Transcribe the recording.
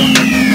Musik